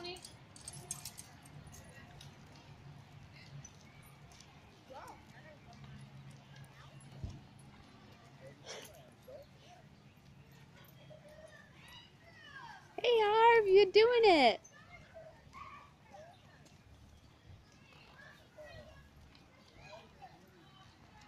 Hey Harv, you're doing it.